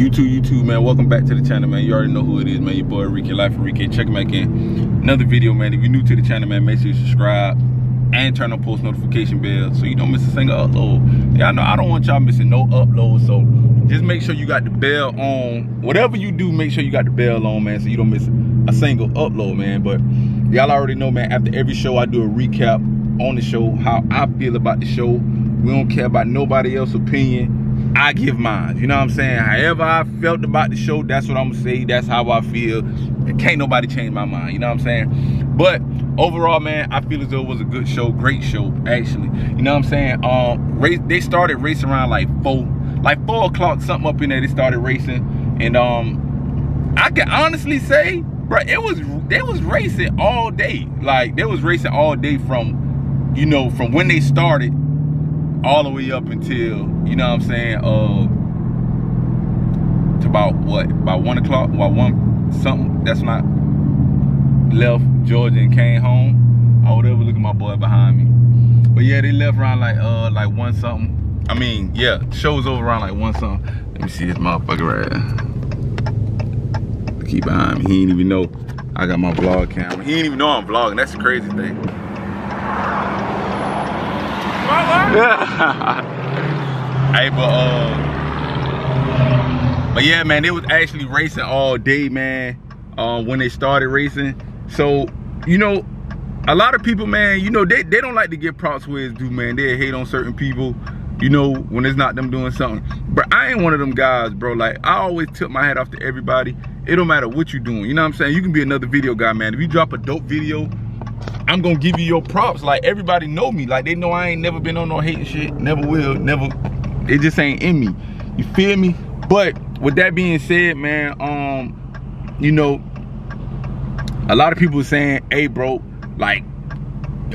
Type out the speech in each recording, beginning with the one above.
YouTube, YouTube, man. Welcome back to the channel, man. You already know who it is, man. Your boy Rique Life Rique. Check him back in. Another video, man. If you're new to the channel, man, make sure you subscribe and turn on post notification bell so you don't miss a single upload. I know I don't want y'all missing no upload, so just make sure you got the bell on. Whatever you do, make sure you got the bell on, man, so you don't miss a single upload, man. But y'all already know, man. After every show, I do a recap on the show, how I feel about the show. We don't care about nobody else's opinion I give mine. You know what I'm saying? However I felt about the show, that's what I'm gonna say. That's how I feel. Can't nobody change my mind. You know what I'm saying? But overall, man, I feel as though it was a good show, great show, actually. You know what I'm saying? Um, race, they started racing around like four, like four o'clock, something up in there. They started racing, and um, I can honestly say, bro, it was they was racing all day. Like they was racing all day from, you know, from when they started all the way up until, you know what I'm saying, uh, to about what, about one o'clock, about one something, that's I left Georgia and came home. I would ever look at my boy behind me. But yeah, they left around like, uh, like one something. I mean, yeah, show's over around like one something. Let me see this motherfucker right. Keep behind me, he ain't even know I got my vlog camera. He ain't even know I'm vlogging, that's the crazy thing. hey, but uh, but yeah, man, they was actually racing all day, man. Um, when they started racing, so you know, a lot of people, man, you know, they they don't like to get props where it's due, man. They hate on certain people, you know, when it's not them doing something. But I ain't one of them guys, bro. Like I always tip my hat off to everybody. It don't matter what you're doing. You know what I'm saying? You can be another video guy, man. If you drop a dope video, I'm gonna give you your props. Like everybody know me. Like they know I ain't never been on no hating shit. Never will. Never. It just ain't in me. You feel me? But with that being said, man, um, you know, a lot of people saying, "Hey, bro, like,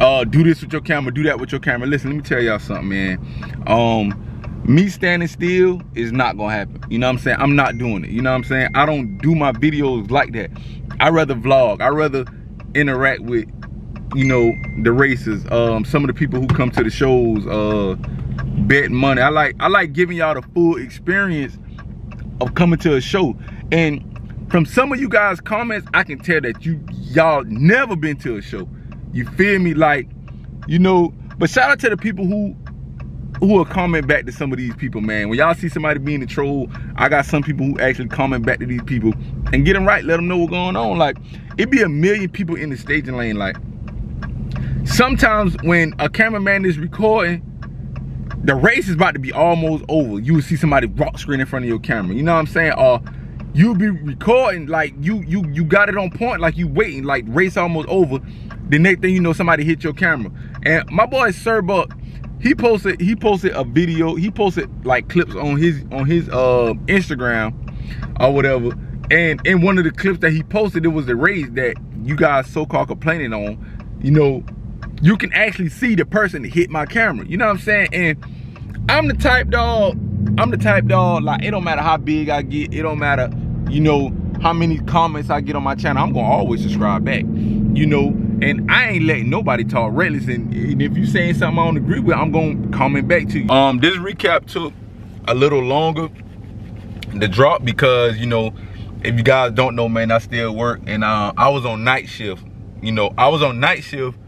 uh, do this with your camera, do that with your camera." Listen, let me tell y'all something, man. Um, me standing still is not gonna happen. You know what I'm saying? I'm not doing it. You know what I'm saying? I don't do my videos like that. I rather vlog. I rather interact with you know the races. Um some of the people who come to the shows uh betting money. I like i like giving y'all the full experience of coming to a show. And from some of you guys comments i can tell that you y'all never been to a show. You feel me? Like you know but shout out to the people who who will comment back to some of these people man. When y'all see somebody being a troll i got some people who actually comment back to these people. And get them right let them know what's going on. Like it'd be a million people in the staging lane like sometimes when a cameraman is recording, the race is about to be almost over. You will see somebody rock screen in front of your camera. You know what I'm saying? Or you'll be recording like you you you got it on point, like you waiting, like race almost over. The next thing you know, somebody hit your camera. And my boy Sir Buck, he posted he posted a video. He posted like clips on his on his uh Instagram or whatever. And in one of the clips that he posted, it was the race that you guys so-called complaining on. You know, you can actually see the person that hit my camera. You know what I'm saying? And I'm the type dog, I'm the type dog, like it don't matter how big I get, it don't matter, you know, how many comments I get on my channel, I'm gonna always subscribe back. You know, and I ain't letting nobody talk reckless. And, and if you saying something I don't agree with, I'm gonna comment back to you. Um, this recap took a little longer to drop because, you know, if you guys don't know, man, I still work and uh, I was on night shift. You know, I was on night shift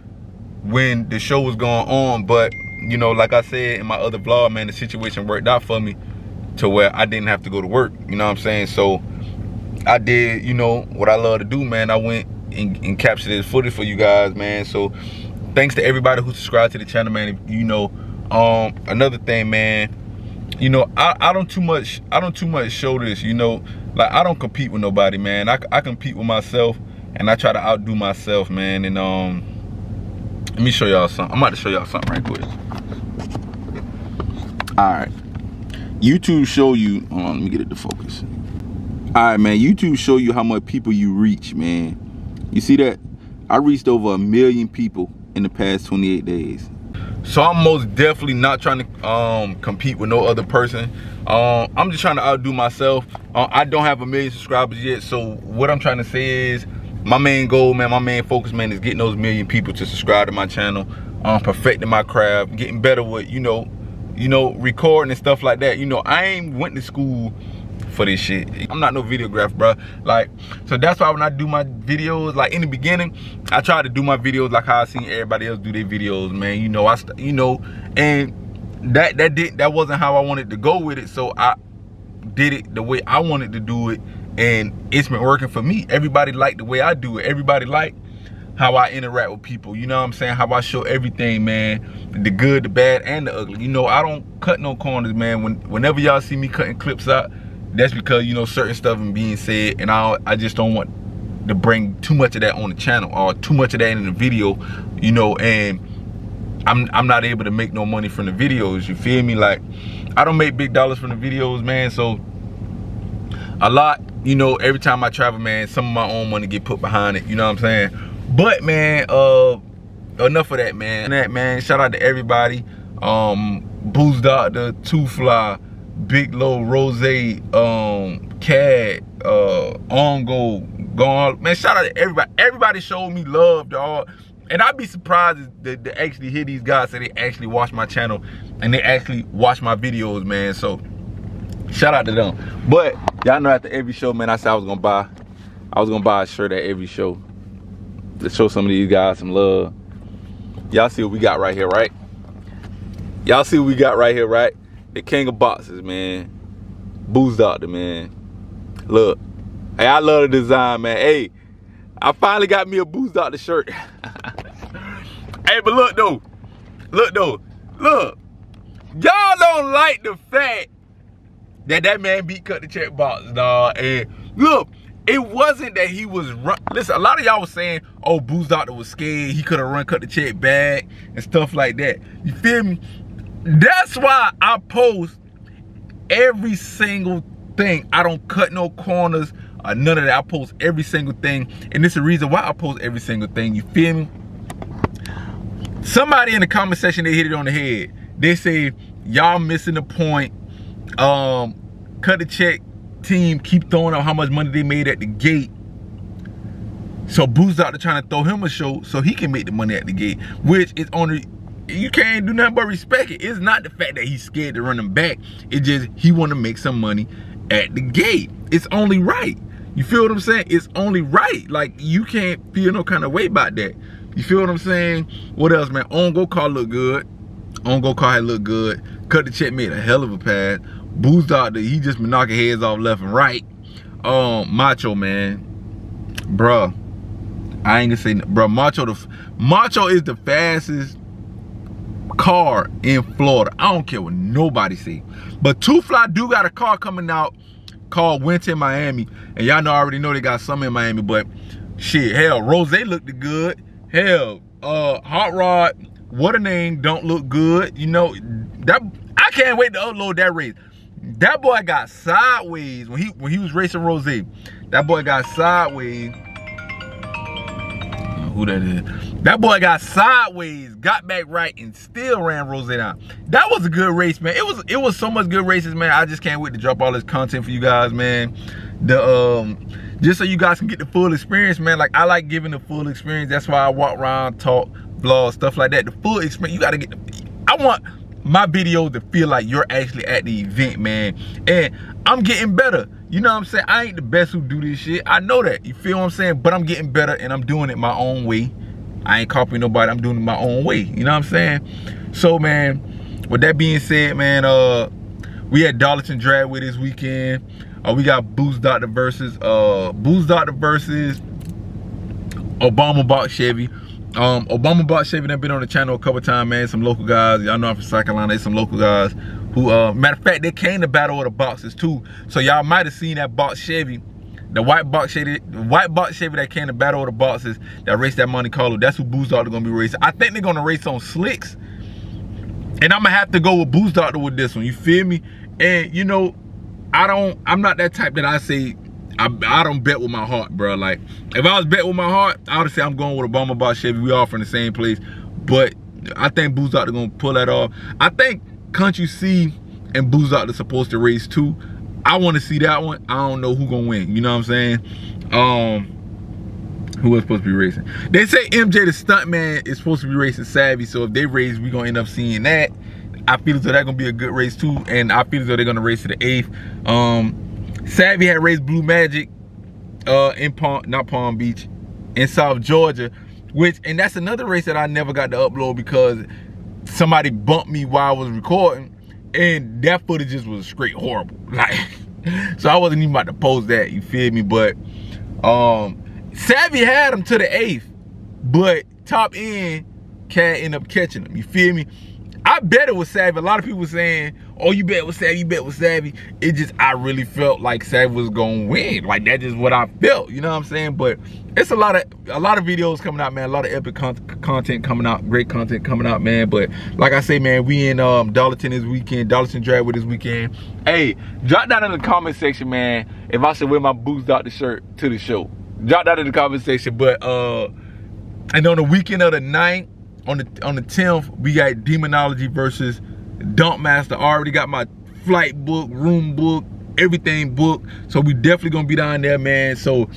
when the show was going on. But, you know, like I said in my other vlog, man, the situation worked out for me to where I didn't have to go to work. You know what I'm saying? So I did, you know, what I love to do, man. I went and, and captured this footage for you guys, man. So thanks to everybody who subscribed to the channel, man. You know, um, another thing, man, you know, I, I don't too much, I don't too much show this, you know, like I don't compete with nobody, man. I, I compete with myself and I try to outdo myself, man. And, um, let me show y'all something. I'm about to show y'all something right quick. All right. YouTube show you, hold on, let me get it to focus. All right, man, YouTube show you how much people you reach, man. You see that? I reached over a million people in the past 28 days. So I'm most definitely not trying to um, compete with no other person. Um, I'm just trying to outdo myself. Uh, I don't have a million subscribers yet, so what I'm trying to say is my main goal, man, my main focus, man, is getting those million people to subscribe to my channel, um, perfecting my craft, getting better with, you know, you know, recording and stuff like that. You know, I ain't went to school for this shit. I'm not no videographer, bro. Like, so that's why when I do my videos, like in the beginning, I try to do my videos like how I seen everybody else do their videos, man. You know, I, you know, and that that did that wasn't how I wanted to go with it. So I did it the way I wanted to do it, and it's been working for me. Everybody liked the way I do it. Everybody liked how I interact with people. You know what I'm saying? How I show everything, man. The good, the bad, and the ugly. You know, I don't cut no corners, man. When whenever y'all see me cutting clips out, that's because you know certain stuff is being said, and I I just don't want to bring too much of that on the channel or too much of that in the video. You know, and I'm I'm not able to make no money from the videos. You feel me? Like I don't make big dollars from the videos, man. So a lot, you know, every time I travel, man, some of my own money get put behind it. You know what I'm saying? But man, uh, enough of that, man. That man, shout out to everybody. Um, Boost Doctor, Two Fly, Big Low, Rose, um, Cad, uh, Ongo, Gone. Man, shout out to everybody. Everybody showed me love, dog. And I'd be surprised that they actually hear these guys say they actually watch my channel and they actually watch my videos, man. So shout out to them. But y'all know after every show, man, I said I was gonna buy, I was gonna buy a shirt at every show to show some of these guys some love. Y'all see what we got right here, right? Y'all see what we got right here, right? The king of boxes, man. Boost Doctor, man. Look, hey, I love the design, man. Hey, I finally got me a Boost Doctor shirt. hey, but look though, look though, look. Y'all don't like the fact that that man beat Kut Da Check box, dog. And look, it wasn't that he was run. Listen, a lot of y'all was saying, "Oh, Boost Doctor was scared. He could have run, Kut Da Check back, and stuff like that." You feel me? That's why I post every single thing. I don't cut no corners or none of that. I post every single thing, and it's the reason why I post every single thing. You feel me? Somebody in the comment section they hit it on the head. They say y'all missing the point. Um, Kut Da Check team keep throwing out how much money they made at the gate. So Boost out there trying to throw him a show so he can make the money at the gate, which is only you can't do nothing but respect it. It's not the fact that he's scared to run him back. It's just he want to make some money at the gate. It's only right. You feel what I'm saying? It's only right. Like you can't feel no kind of way about that. You feel what I'm saying? What else, man? On go car look good. On go car had look good. Kut Da Check made a hell of a pass. Boost Doctor, he just been knocking heads off left and right. Um, Macho man, bruh, I ain't gonna say, bruh, Macho the Macho is the fastest car in Florida. I don't care what nobody say. But Two Fly do got a car coming out called Winter in Miami, and y'all know I already know they got some in Miami. But shit, hell, Rose looked good. Hell, uh, Hot Rod, what a name, don't look good. You know that I can't wait to upload that race. That boy got sideways when he when he was racing Rose. That boy got sideways. Who that is? That boy got sideways, got back right, and still ran Rose down. That was a good race, man. It was it was so much good races, man. I just can't wait to drop all this content for you guys, man. The um just so you guys can get the full experience, man. Like I like giving the full experience. That's why I walk around, talk, vlog, stuff like that. The full experience. You gotta get the I want my videos to feel like you're actually at the event, man. And I'm getting better. You know what I'm saying? I ain't the best who do this shit. I know that. You feel what I'm saying? But I'm getting better and I'm doing it my own way. I ain't copying nobody. I'm doing it my own way. You know what I'm saying? So, man, with that being said, man, uh, we had Darlington with this weekend. Uh, we got Boost Doctor versus uh Doctor versus Obama Box Chevy. Um, Obama bought Chevy that been on the channel a couple times, man. Some local guys. Y'all know I'm from South Carolina. They some local guys who, uh, matter of fact, they came to battle with the boxes too. So y'all might have seen that box Chevy, the white box Chevy, the white box Chevy that came to battle with the boxes that raced that Monte Carlo. That's who Boost Doctor gonna be racing. I think they're gonna race on slicks, and I'm gonna have to go with Boost Doctor with this one. You feel me? And you know, I don't. I'm not that type that I say I, I don't bet with my heart, bro. Like, if I was bet with my heart, I would say I'm going with Obama Boss Chevy. We all from the same place. But I think Boost Doctor gonna pull that off. I think Country C and Boost Doctor supposed to race too. I want to see that one. I don't know who gonna win. You know what I'm saying? Um, who was supposed to be racing? They say MJ the stuntman is supposed to be racing Savvy. So if they race, we gonna end up seeing that. I feel as though that's gonna be a good race too, and I feel as though they're gonna race to the eighth. Um, Savvy had raced Blue Magic uh, in Palm, not Palm Beach, in South Georgia, which, and that's another race that I never got to upload because somebody bumped me while I was recording, and that footage just was straight horrible. Like, so I wasn't even about to post that, you feel me? But um Savvy had him to the eighth, but top end can't end up catching him. You feel me? I bet it was Savvy. A lot of people saying, oh, you bet was Savvy, you bet was Savvy. It just, I really felt like Savvy was gonna win. Like that's just what I felt, you know what I'm saying? But it's a lot of a lot of videos coming out, man. A lot of epic con content coming out, great content coming out, man. But like I say, man, we in um Darlington this weekend, Darlington Dragway this weekend. Hey, drop down in the comment section, man, if I should wear my Boost Doctor shirt to the show. Drop down in the comment section. But uh and on the weekend of the ninth, on the on the 10th, we got Demonology versus Donkmaster. I already got my flight book, room book, everything booked. So we definitely gonna be down there, man. So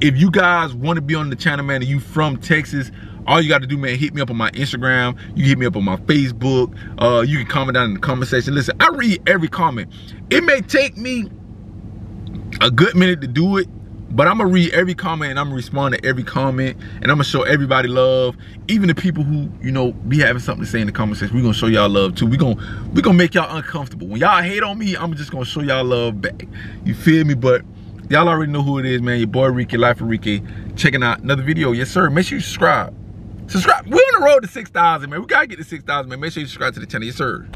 if you guys want to be on the channel, man, and you from Texas, all you got to do, man, hit me up on my Instagram. You hit me up on my Facebook. Uh, you can comment down in the comment section. Listen, I read every comment. It may take me a good minute to do it, but I'm gonna read every comment and I'm gonna respond to every comment and I'm gonna show everybody love. Even the people who, you know, be having something to say in the comment section, we're gonna show y'all love too. We're gonna we gonna make y'all uncomfortable. When y'all hate on me, I'm just gonna show y'all love back. You feel me? But y'all already know who it is, man. Your boy Rique, Life Rique, checking out another video. Yes, sir. Make sure you subscribe. Subscribe. We're on the road to 6,000, man. We gotta get to 6,000, man. Make sure you subscribe to the channel. Yes, sir.